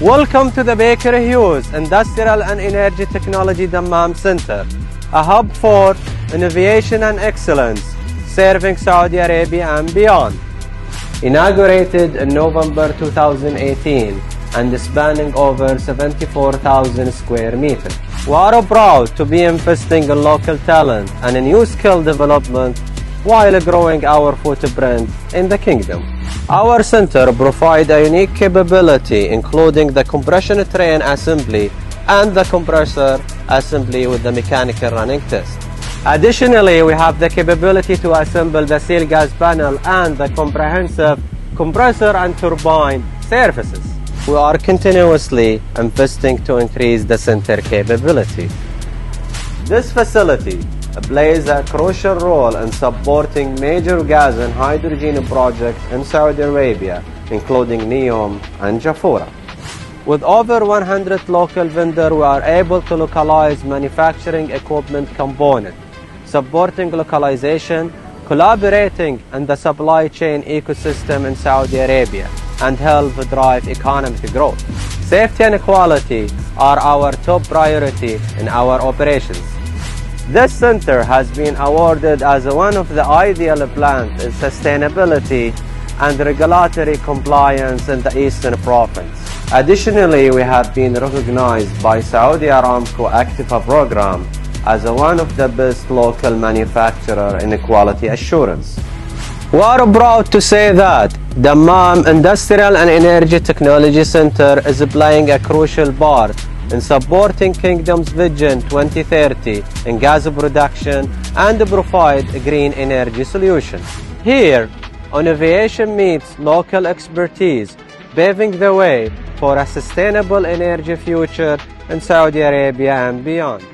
Welcome to the Baker Hughes Industrial and Energy Technology Dammam Center, a hub for innovation and excellence, serving Saudi Arabia and beyond. Inaugurated in November 2018 and spanning over 74,000 square meters. We are proud to be investing in local talent and in new skill development while growing our footprint in the kingdom. Our center provides a unique capability including the compression train assembly and the compressor assembly with the mechanical running test. Additionally, we have the capability to assemble the seal gas panel and the comprehensive compressor and turbine services. We are continuously investing to increase the center capability. This facility plays a crucial role in supporting major gas and hydrogen projects in Saudi Arabia, including NEOM and Jafurah. With over 100 local vendors, we are able to localize manufacturing equipment components, supporting localization, collaborating in the supply chain ecosystem in Saudi Arabia, and help drive economic growth. Safety and quality are our top priority in our operations. This center has been awarded as one of the ideal plants in sustainability and regulatory compliance in the Eastern Province. Additionally, we have been recognized by Saudi Aramco IKTVA program as one of the best local manufacturer in quality assurance. We are proud to say that Dammam Industrial and Energy Technology Center is playing a crucial part in supporting Kingdom's Vision 2030 in gas production and provide green energy solutions. Here, innovation meets local expertise, paving the way for a sustainable energy future in Saudi Arabia and beyond.